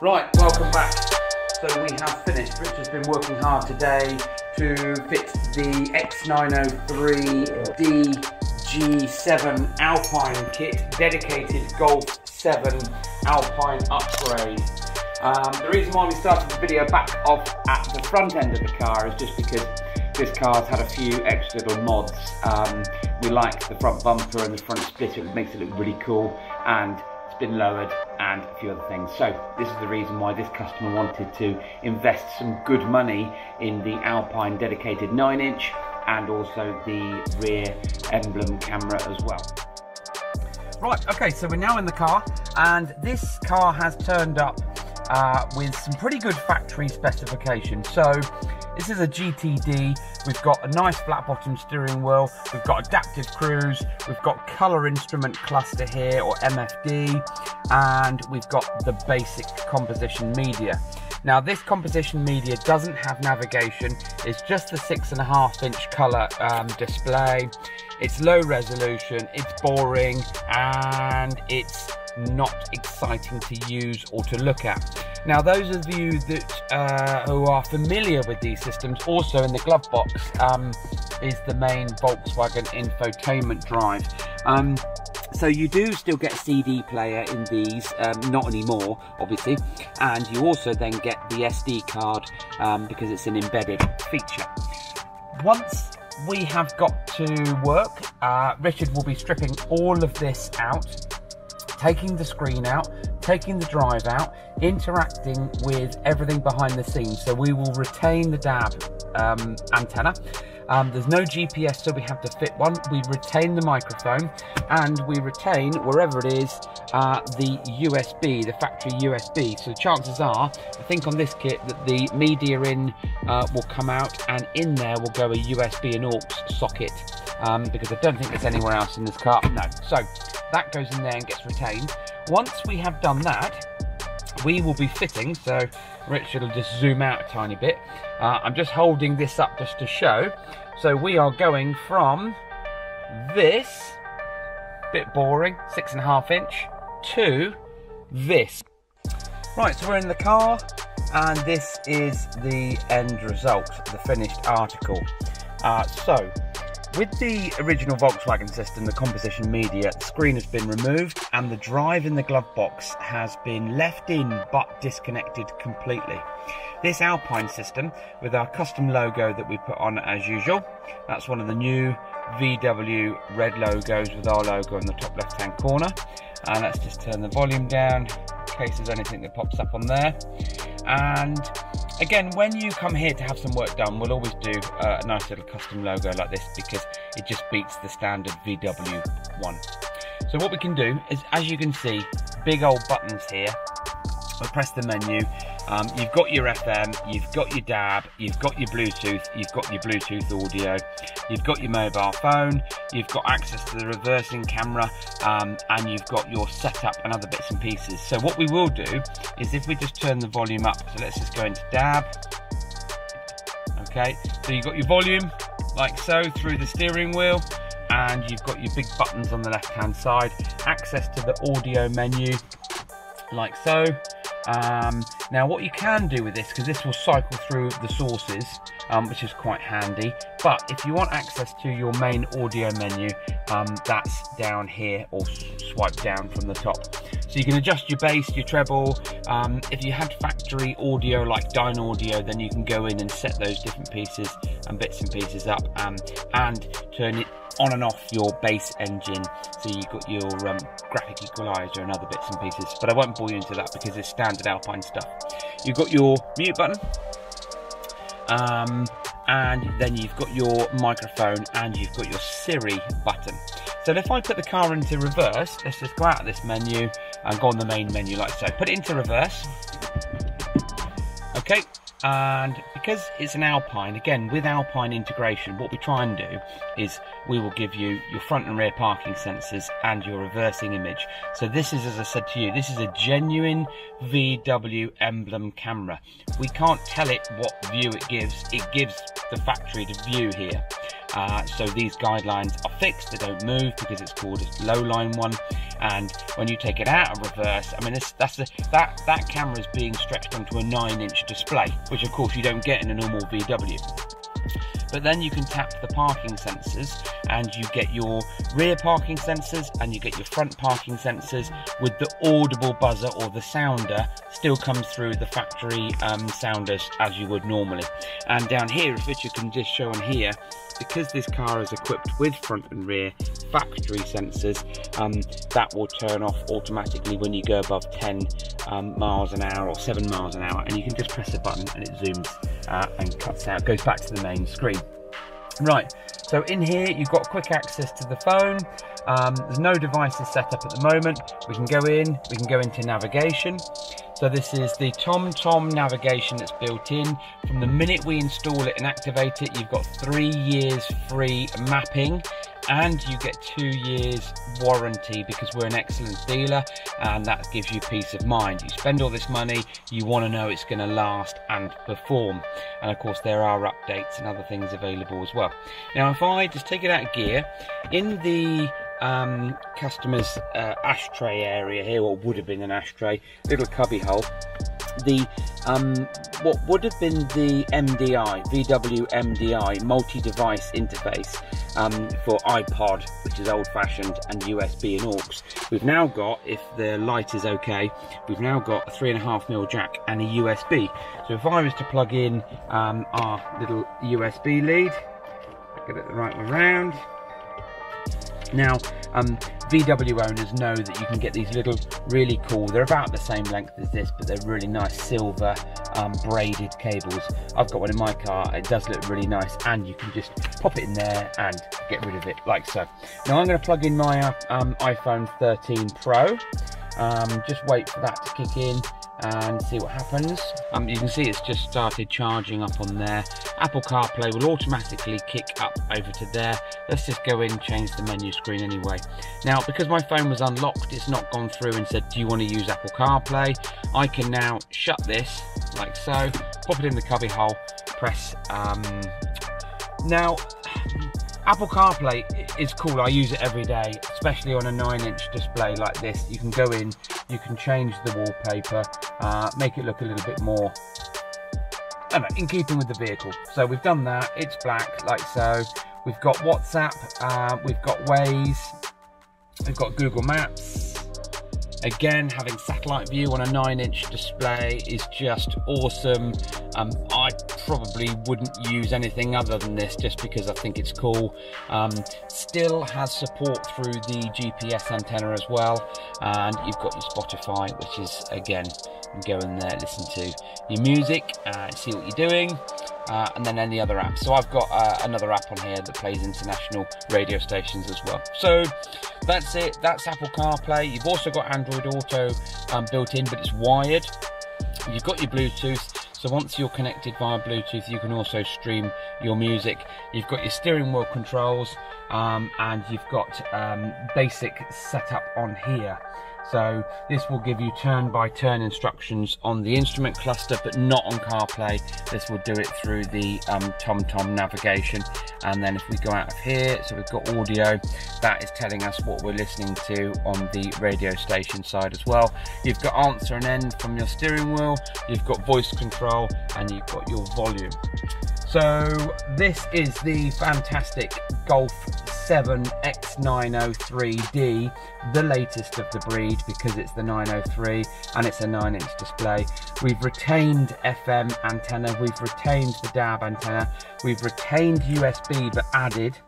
Right, welcome back. So we have finished. Richard's been working hard today to fit the X903 DG7 Alpine kit, dedicated Golf 7 Alpine upgrade. Um, the reason why we started the video back off at the front end of the car is just because this car's had a few extra little mods. Um, we like the front bumper and the front splitter, it makes it look really cool and it's been lowered and a few other things. So this is the reason why this customer wanted to invest some good money in the Alpine dedicated 9 inch and also the rear emblem camera as well. Right, okay, so we're now in the car and this car has turned up uh, with some pretty good factory specifications. So this is a GTD. We've got a nice flat bottom steering wheel. We've got adaptive cruise. We've got color instrument cluster here or MFD. And we've got the basic composition media. Now this composition media doesn't have navigation. It's just the six and a half inch color um, display. It's low resolution, it's boring, and it's not exciting to use or to look at. Now, those of you that uh, who are familiar with these systems, also in the glove box um, is the main Volkswagen infotainment drive. Um, so you do still get CD player in these, um, not anymore, obviously, and you also then get the SD card um, because it's an embedded feature. Once we have got to work, uh, Richard will be stripping all of this out taking the screen out, taking the drive out, interacting with everything behind the scenes. So we will retain the DAB um, antenna. Um, there's no GPS, so we have to fit one. We retain the microphone and we retain, wherever it is, uh, the USB, the factory USB. So chances are, I think on this kit, that the media in uh, will come out and in there will go a USB and aux socket um, because I don't think there's anywhere else in this car. No. So that goes in there and gets retained. Once we have done that, we will be fitting, so Richard will just zoom out a tiny bit. Uh, I'm just holding this up just to show. So we are going from this, bit boring, six and a half inch, to this. Right, so we're in the car, and this is the end result, the finished article. Uh, so, with the original Volkswagen system, the composition media, screen has been removed and the drive in the glove box has been left in but disconnected completely. This Alpine system with our custom logo that we put on as usual, that's one of the new VW red logos with our logo in the top left hand corner. And let's just turn the volume down in case there's anything that pops up on there. And Again, when you come here to have some work done, we'll always do uh, a nice little custom logo like this because it just beats the standard VW one. So what we can do is, as you can see, big old buttons here. We'll press the menu um, you've got your FM, you've got your DAB, you've got your Bluetooth, you've got your Bluetooth audio, you've got your mobile phone, you've got access to the reversing camera, um, and you've got your setup and other bits and pieces. So what we will do is if we just turn the volume up, so let's just go into DAB. Okay, so you've got your volume like so through the steering wheel and you've got your big buttons on the left hand side, access to the audio menu like so. Um, now what you can do with this, because this will cycle through the sources, um, which is quite handy, but if you want access to your main audio menu, um, that's down here or swipe down from the top. So you can adjust your bass, your treble. Um, if you had factory audio like Dynaudio, then you can go in and set those different pieces and bits and pieces up um, and turn it on and off your bass engine. So you've got your um, graphic equalizer and other bits and pieces. But I won't bore you into that because it's standard Alpine stuff. You've got your mute button. Um, and then you've got your microphone and you've got your Siri button. So if I put the car into reverse, let's just go out of this menu and go on the main menu like so. Put it into reverse. Okay, and because it's an Alpine, again with Alpine integration, what we try and do is we will give you your front and rear parking sensors and your reversing image. So this is, as I said to you, this is a genuine VW emblem camera. We can't tell it what view it gives, it gives the factory the view here. Uh, so these guidelines are fixed, they don't move because it's called a low line one. And when you take it out of reverse, I mean, this, that's that, that camera is being stretched onto a nine inch display, which of course you don't get in a normal VW but then you can tap the parking sensors and you get your rear parking sensors and you get your front parking sensors with the audible buzzer or the sounder still comes through the factory um, sounders as you would normally. And down here if Richard can just show on here because this car is equipped with front and rear factory sensors um, that will turn off automatically when you go above 10 um, miles an hour or 7 miles an hour. And you can just press a button and it zooms uh, and cuts out goes back to the main screen right so in here you've got quick access to the phone. Um, there's no devices set up at the moment. We can go in we can go into navigation. So this is the TomTom navigation that's built in. From the minute we install it and activate it, you've got three years free mapping and you get two years warranty because we're an excellent dealer and that gives you peace of mind. You spend all this money, you want to know it's going to last and perform. And of course there are updates and other things available as well. Now if I just take it out of gear, in the um, customer's uh, ashtray area here, or would have been an ashtray, little cubby hole. The um, what would have been the MDI, VW MDI multi-device interface um, for iPod, which is old-fashioned, and USB and aux. We've now got, if the light is okay, we've now got a three and a half mil jack and a USB. So if I was to plug in um, our little USB lead, get it the right way around, now, um, VW owners know that you can get these little really cool, they're about the same length as this, but they're really nice silver um, braided cables. I've got one in my car, it does look really nice, and you can just pop it in there and get rid of it like so. Now I'm going to plug in my uh, um, iPhone 13 Pro, um, just wait for that to kick in and see what happens. Um, you can see it's just started charging up on there. Apple CarPlay will automatically kick up over to there. Let's just go in change the menu screen anyway. Now, because my phone was unlocked, it's not gone through and said, do you want to use Apple CarPlay? I can now shut this like so, pop it in the cubby hole, press um, now Apple CarPlay is cool. I use it every day, especially on a 9-inch display like this. You can go in, you can change the wallpaper, uh, make it look a little bit more know, in keeping with the vehicle. So we've done that. It's black, like so. We've got WhatsApp, uh, we've got Waze, we've got Google Maps, Again, having satellite view on a 9-inch display is just awesome. Um, I probably wouldn't use anything other than this just because I think it's cool. Um, still has support through the GPS antenna as well. And you've got your Spotify, which is, again, go in there, listen to your music, and see what you're doing uh, and then any other apps. So I've got uh, another app on here that plays international radio stations as well. So that's it. That's Apple CarPlay. You've also got Android Auto um, built in, but it's wired. You've got your Bluetooth. So once you're connected via Bluetooth, you can also stream your music. You've got your steering wheel controls, um, and you've got um, basic setup on here. So this will give you turn-by-turn instructions on the instrument cluster, but not on CarPlay. This will do it through the um, TomTom navigation. And then if we go out of here, so we've got audio, that is telling us what we're listening to on the radio station side as well. You've got answer and end from your steering wheel, you've got voice control, and you've got your volume. So this is the fantastic Golf 7 X903D, the latest of the breed because it's the 903 and it's a 9 inch display. We've retained FM antenna, we've retained the DAB antenna, we've retained USB but added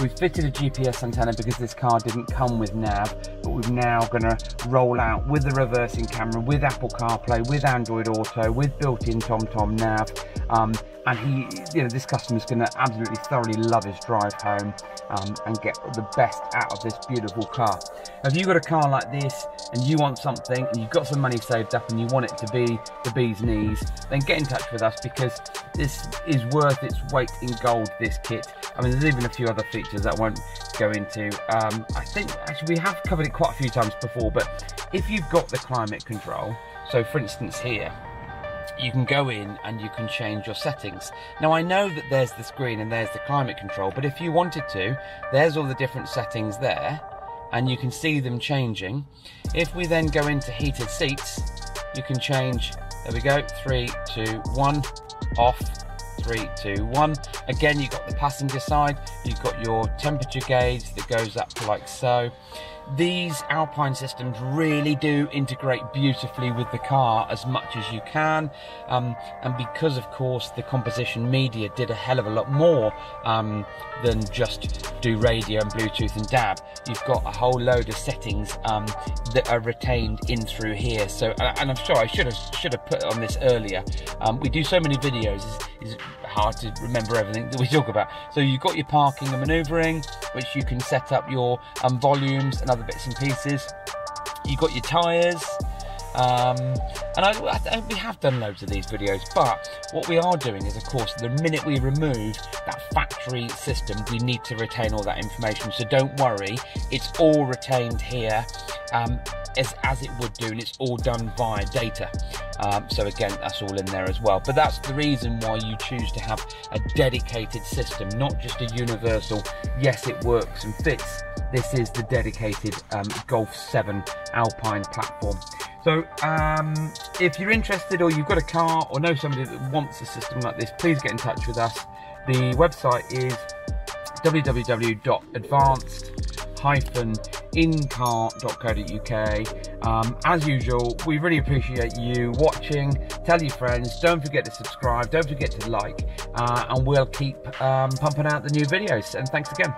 We've fitted a GPS antenna because this car didn't come with nav, but we're now going to roll out with the reversing camera, with Apple CarPlay, with Android Auto, with built-in TomTom nav. Um, and he, you know, this customer's going to absolutely thoroughly love his drive home um, and get the best out of this beautiful car. If you've got a car like this and you want something and you've got some money saved up and you want it to be the bee's knees, then get in touch with us because this is worth its weight in gold, this kit. I mean, there's even a few other features that I won't go into. Um, I think, actually, we have covered it quite a few times before, but if you've got the climate control, so for instance here, you can go in and you can change your settings. Now I know that there's the screen and there's the climate control, but if you wanted to, there's all the different settings there and you can see them changing. If we then go into heated seats, you can change, there we go, three, two, one, off, three, two, one. Again, you've got the passenger side, you've got your temperature gauge that goes up like so these Alpine systems really do integrate beautifully with the car as much as you can. Um, and because, of course, the composition media did a hell of a lot more um, than just do radio and Bluetooth and DAB, you've got a whole load of settings um, that are retained in through here. So, and I'm sure I should have should have put on this earlier. Um, we do so many videos; it's, it's hard to remember everything that we talk about. So you've got your parking and manoeuvring, which you can set up your um, volumes and other bits and pieces. You've got your tyres. Um, and I, I, we have done loads of these videos, but what we are doing is, of course, the minute we remove that factory system, we need to retain all that information. So don't worry, it's all retained here um, as, as it would do, and it's all done via data. Um, so again, that's all in there as well. But that's the reason why you choose to have a dedicated system, not just a universal, yes, it works and fits. This is the dedicated um, Golf 7 Alpine platform. So um, if you're interested or you've got a car or know somebody that wants a system like this, please get in touch with us. The website is www.advanced-incar.co.uk. Um, as usual, we really appreciate you watching. Tell your friends. Don't forget to subscribe. Don't forget to like. Uh, and we'll keep um, pumping out the new videos. And thanks again.